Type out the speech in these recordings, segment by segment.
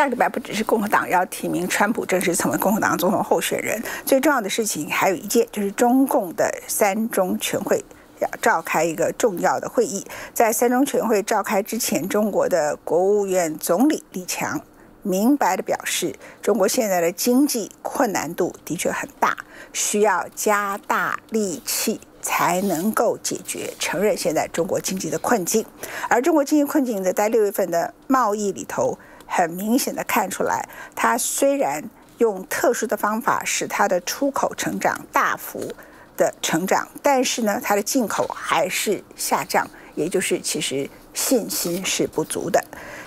下个礼拜不只是共和党要提名川普正式成为共和党总统候选人，最重要的事情还有一件，就是中共的三中全会要召开一个重要的会议。在三中全会召开之前，中国的国务院总理李强明白的表示，中国现在的经济困难度的确很大，需要加大力气。才能够解决承认现在中国经济的困境，而中国经济困境呢，在六月份的贸易里头，很明显的看出来，它虽然用特殊的方法使它的出口成长大幅的成长，但是呢，它的进口还是下降，也就是其实信心是不足的。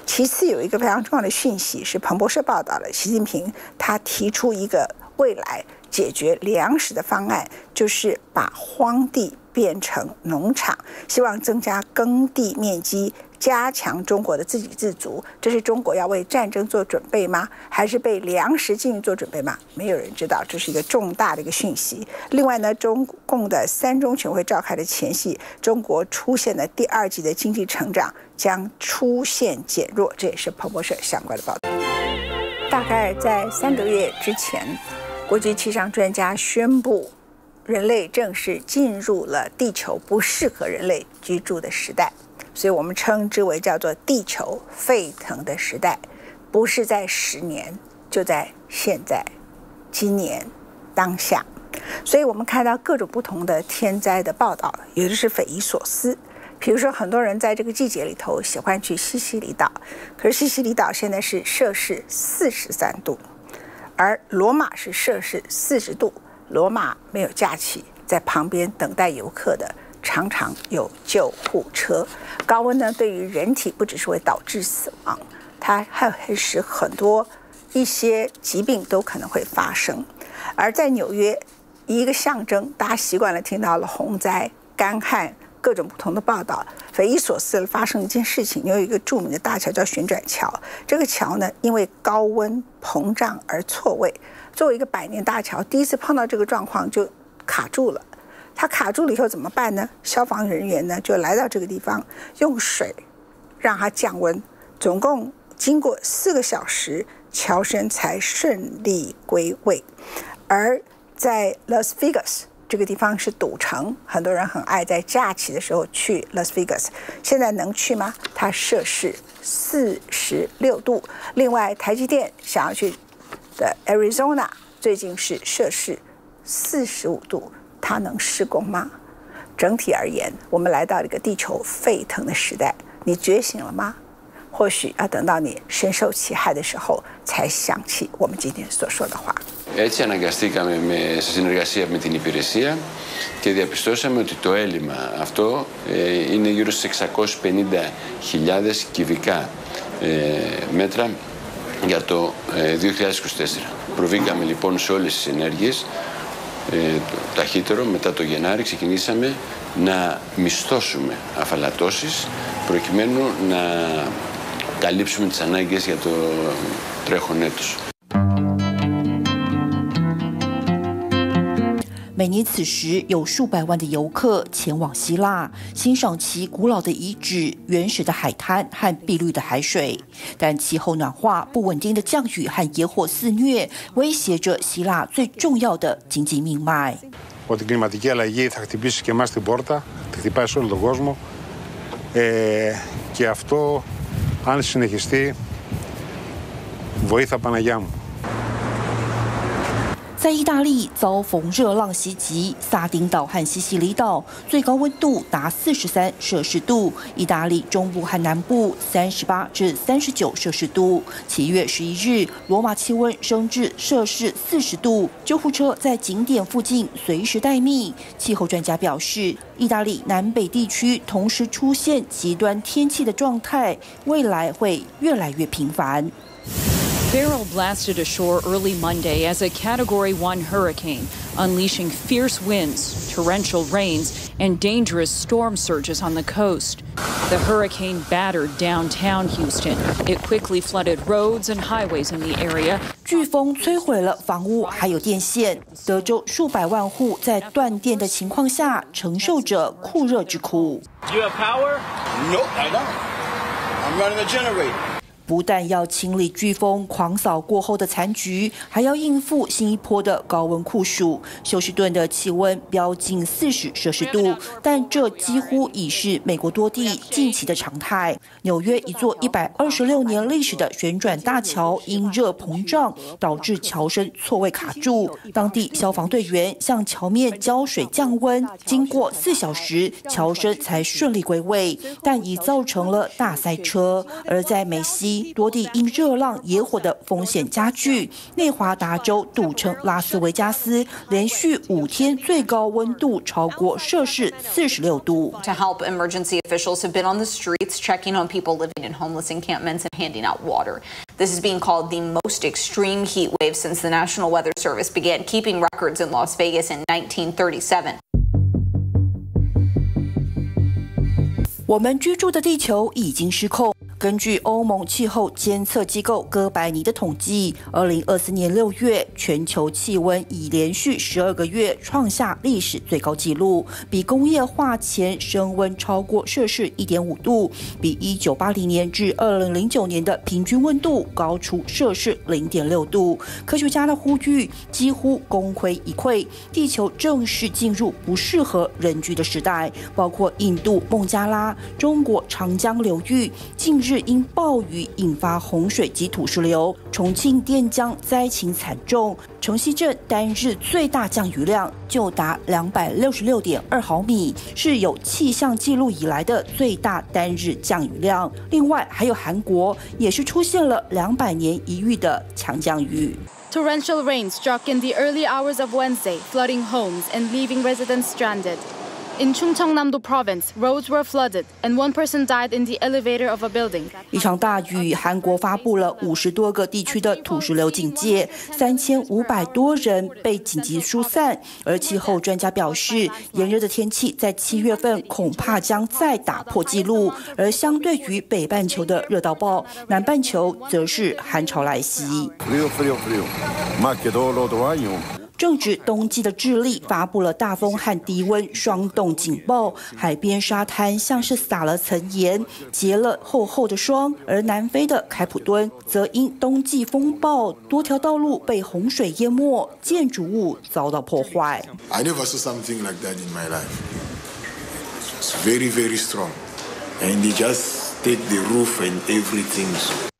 其次，有一个非常重要的讯息是彭博社报道了，习近平他提出一个未来。解决粮食的方案就是把荒地变成农场，希望增加耕地面积，加强中国的自给自足。这是中国要为战争做准备吗？还是被粮食进行做准备吗？没有人知道，这是一个重大的一个讯息。另外呢，中共的三中全会召开的前夕，中国出现的第二季的经济成长将出现减弱，这也是彭博社相关的报道。大概在三个月之前。国际气象专家宣布，人类正式进入了地球不适合人类居住的时代，所以我们称之为叫做地球沸腾的时代，不是在十年，就在现在，今年当下。所以我们看到各种不同的天灾的报道，有的是匪夷所思。比如说，很多人在这个季节里头喜欢去西西里岛，可是西西里岛现在是摄氏四十三度。而罗马是摄氏四十度，罗马没有假期，在旁边等待游客的常常有救护车。高温呢，对于人体不只是会导致死亡，它还会使很多一些疾病都可能会发生。而在纽约，一个象征，大家习惯了听到了洪灾、干旱。各种不同的报道，匪夷所思的发生一件事情。有一个著名的大桥叫旋转桥，这个桥呢，因为高温膨胀而错位。作为一个百年大桥，第一次碰到这个状况就卡住了。它卡住了以后怎么办呢？消防人员呢就来到这个地方，用水让它降温。总共经过四个小时，桥身才顺利归位。而在 Las Vegas。这个地方是赌城，很多人很爱在假期的时候去 Las Vegas。现在能去吗？它摄氏四十六度。另外，台积电想要去的 Arizona 最近是摄氏四十五度，它能施工吗？整体而言，我们来到一个地球沸腾的时代，你觉醒了吗？或许要等到你深受其害的时候，才想起我们今天所说的话。Έτσι αναγκαστήκαμε με, σε συνεργασία με την υπηρεσία και διαπιστώσαμε ότι το έλλειμμα αυτό ε, είναι γύρω στις 650.000 κυβικά ε, μέτρα για το ε, 2024. Προβήκαμε λοιπόν σε όλες τις ενέργειες Ε, το ταχύτερο μετά το Γενάρη ξεκινήσαμε να μισθώσουμε αφαλατώσεις προκειμένου να καλύψουμε τις ανάγκες για το τρέχον έτος. 每年此时，有数百万的游客前往希腊，欣赏其古老的遗址、原始的海滩和碧绿的海水。但气候暖化、不稳定的降雨和野火肆虐，威胁着希腊最重要的经济命脉。Ότι η κλιματική αλλαγή θα χτυπήσει και εμά την πόρτα, θα χτυπάει σε όλο τον κόσμο. Και αυτό, αν συνεχιστεί, βοήθα Παναγιά μου. 在意大利遭逢热浪袭击，萨丁岛和西西里岛最高温度达四十三摄氏度，意大利中部和南部三十八至三十九摄氏度。七月十一日，罗马气温升至摄氏四十度，救护车在景点附近随时待命。气候专家表示，意大利南北地区同时出现极端天气的状态，未来会越来越频繁。Beryl blasted ashore early Monday as a Category 1 hurricane, unleashing fierce winds, torrential rains, and dangerous storm surges on the coast. The hurricane battered downtown Houston. It quickly flooded roads and highways in the area. 飓风摧毁了房屋还有电线，德州数百万户在断电的情况下承受着酷热之苦。You have power? Nope, I don't. I'm running a generator. 不但要清理飓风狂扫过后的残局，还要应付新一波的高温酷暑。休斯顿的气温飙近四十摄氏度，但这几乎已是美国多地近期的常态。纽约一座一百二十六年历史的旋转大桥因热膨胀导致桥身错位卡住，当地消防队员向桥面浇水降温，经过四小时，桥身才顺利归位，但已造成了大塞车。而在梅西多地因热浪野火的风险加剧，内华达州赌城拉斯维加斯连续五天最高温度超过摄氏四十六度。To help, emergency officials have been on the streets checking on people living in homeless encampments and handing out water. This is being called the most extreme heat wave since the National Weather Service began keeping records in Las Vegas in 1937. 我们居住的地球已经失控。根据欧盟气候监测机构哥白尼的统计，二零二四年六月，全球气温已连续十二个月创下历史最高纪录，比工业化前升温超过摄氏一点五度，比一九八零年至二零零九年的平均温度高出摄氏零点六度。科学家的呼吁几乎功亏一篑，地球正式进入不适合人居的时代。包括印度孟加拉、中国长江流域近日。因暴雨引发洪水及土石流，重庆垫江灾情惨重，城西镇单日最大降雨量就达两百六十六点二毫米，是有气象记录以来的最大单日降雨量。另外，还有韩国也是出现了两百年一遇的强降雨。In Chungcheongnam-do Province, roads were flooded, and one person died in the elevator of a building. 一场大雨，韩国发布了五十多个地区的土石流警戒，三千五百多人被紧急疏散。而气候专家表示，炎热的天气在七月份恐怕将再打破纪录。而相对于北半球的热到爆，南半球则是寒潮来袭。正值冬季的智利发布了大风和低温霜冻警报，海边沙滩像是撒了层盐，结了厚厚的霜。而南非的开普敦则因冬季风暴，多条道路被洪水淹没，建筑物遭到破坏。I never saw something like that in my life. It's very, very strong, and they just take the roof and everything.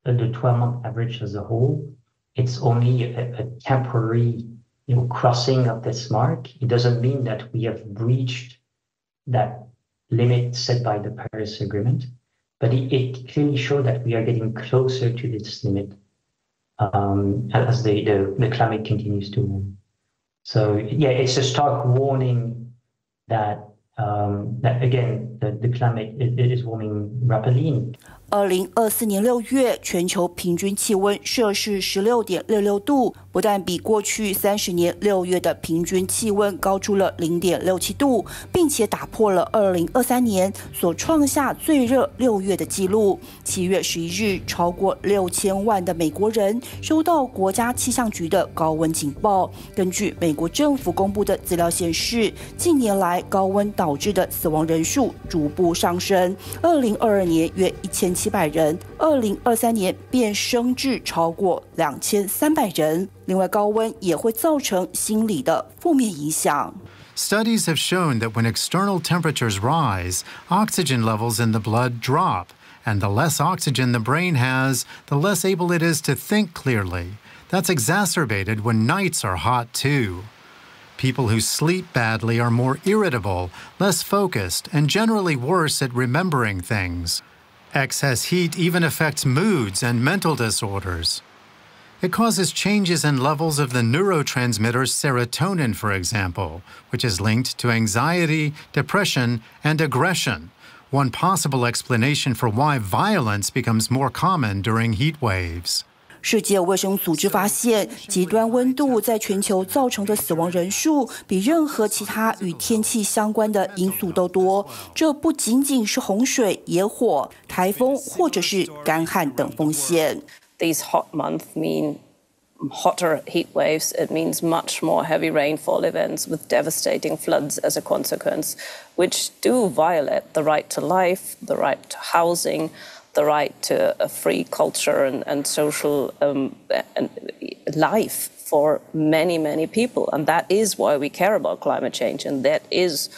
The 12-month average as a whole, it's only a, a temporary you know, crossing of this mark, it doesn't mean that we have breached that limit set by the Paris Agreement, but it, it clearly shows that we are getting closer to this limit um, as the, the, the climate continues to warm. So yeah, it's a stark warning that um, that again the, the climate it, it is warming rapidly. 二零二四年六月，全球平均气温摄氏十六点六六度，不但比过去三十年六月的平均气温高出了零点六七度，并且打破了二零二三年所创下最热六月的纪录。七月十一日，超过六千万的美国人收到国家气象局的高温警报。根据美国政府公布的资料显示，近年来高温导致的死亡人数逐步上升。二零二二年约一千。七百人，二零二三年便升至超过两千三百人。另外，高温也会造成心理的负面影响。Studies have shown that when external temperatures rise, oxygen levels in the blood drop, and the less oxygen the brain has, the less able it is to think clearly. That's exacerbated when nights are hot too. People who sleep badly are more irritable, less focused, and generally worse at remembering things. Excess heat even affects moods and mental disorders. It causes changes in levels of the neurotransmitter serotonin, for example, which is linked to anxiety, depression, and aggression. One possible explanation for why violence becomes more common during heat waves. 世界卫生组织发现，极端温度在全球造成的死亡人数比任何其他与天气相关的因素都多。这不仅仅是洪水、野火、台风或者是干旱等风险。These hot months mean hotter heat waves. It means much more heavy rainfall events with devastating floods as a consequence, which do violate the right to life, the right to housing. the right to a free culture and, and social um, and life for many, many people. And that is why we care about climate change. And that is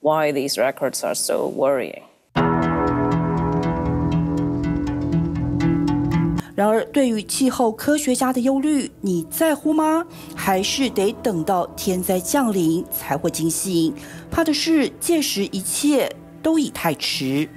why these records are so worrying. 然而，对于气候科学家的忧虑，你在乎吗？还是得等到天灾降临才会惊醒？怕的是，届时一切都已太迟。